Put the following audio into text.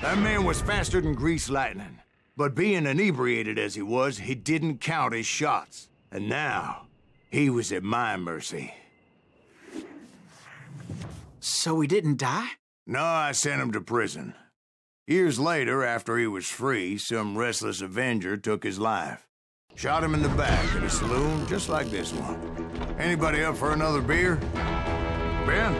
That man was faster than grease lightning. But being inebriated as he was, he didn't count his shots. And now, he was at my mercy. So he didn't die? No, I sent him to prison. Years later, after he was free, some restless avenger took his life. Shot him in the back in a saloon just like this one. Anybody up for another beer? Ben?